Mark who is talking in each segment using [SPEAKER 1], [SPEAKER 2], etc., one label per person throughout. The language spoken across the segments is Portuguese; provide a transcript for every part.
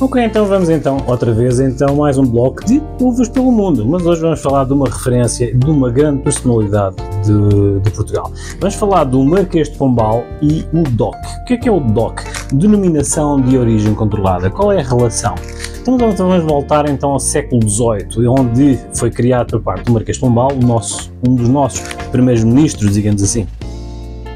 [SPEAKER 1] Ok, então vamos então outra vez então mais um bloco de uvas pelo mundo, mas hoje vamos falar de uma referência de uma grande personalidade de, de Portugal. Vamos falar do Marquês de Pombal e o DOC. O que é que é o DOC? Denominação de origem controlada. Qual é a relação? Então vamos voltar então ao século XVIII, onde foi criado por parte do Marquês de Pombal nosso, um dos nossos primeiros ministros, digamos assim,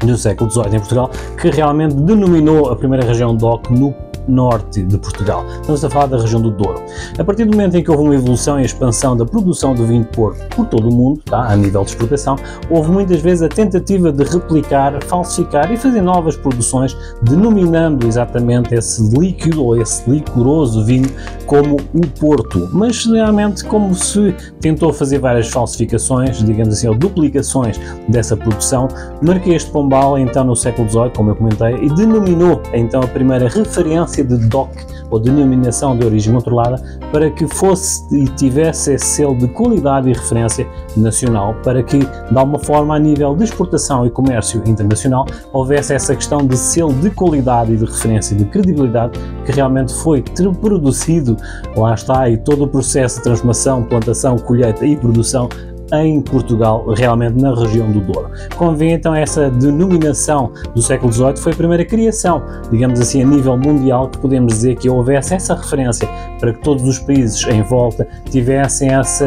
[SPEAKER 1] do século XVIII em Portugal, que realmente denominou a primeira região DOC no norte de Portugal. Estamos a falar da região do Douro. A partir do momento em que houve uma evolução e expansão da produção do vinho de Porto por todo o mundo, tá, a nível de exportação, houve muitas vezes a tentativa de replicar, falsificar e fazer novas produções, denominando exatamente esse líquido ou esse licoroso vinho como o Porto. Mas realmente, como se tentou fazer várias falsificações, digamos assim, ou duplicações dessa produção, Marquês de Pombal, então no século XVIII, como eu comentei, e denominou então a primeira referência de DOC ou denominação de origem controlada para que fosse e tivesse esse selo de qualidade e referência nacional, para que, de alguma forma, a nível de exportação e comércio internacional, houvesse essa questão de selo de qualidade e de referência de credibilidade que realmente foi produzido, lá está, e todo o processo de transformação, plantação, colheita e produção em Portugal, realmente na região do Douro. Convém então essa denominação do século XVIII foi a primeira criação, digamos assim, a nível mundial, que podemos dizer que houvesse essa referência para que todos os países em volta tivessem essa,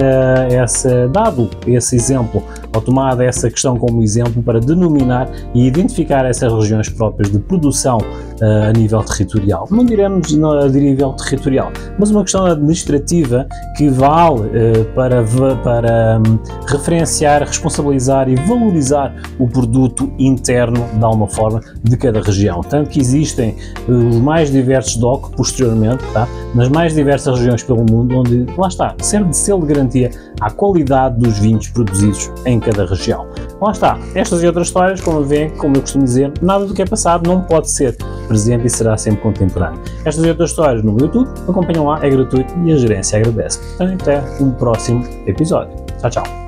[SPEAKER 1] essa dado esse exemplo, ou tomado essa questão como exemplo para denominar e identificar essas regiões próprias de produção uh, a nível territorial. Não diremos a nível territorial, mas uma questão administrativa que vale uh, para, para um, referenciar, responsabilizar e valorizar o produto interno, de alguma forma, de cada região. Tanto que existem uh, os mais diversos DOC, posteriormente, tá? nas mais diversas regiões pelo mundo, onde, lá está, serve de selo de garantia à qualidade dos vinhos produzidos em cada região. Lá está, estas e outras histórias, como vêem, como eu costumo dizer, nada do que é passado não pode ser presente e será sempre contemporâneo. Estas e outras histórias no YouTube, acompanham lá, é gratuito e a gerência agradece. Então, até um próximo episódio. Tchau, tchau.